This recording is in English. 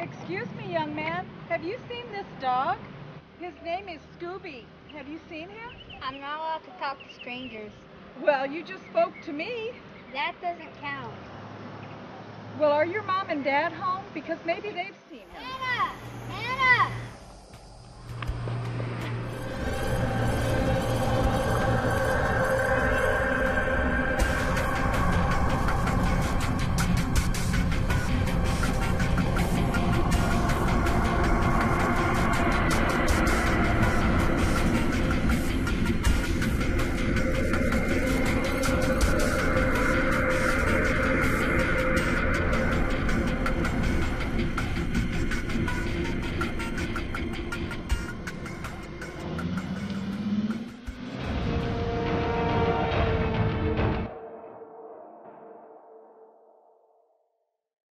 Excuse me, young man. Have you seen this dog? His name is Scooby. Have you seen him? I'm not allowed to talk to strangers. Well, you just spoke to me. That doesn't count. Well, are your mom and dad home? Because maybe they've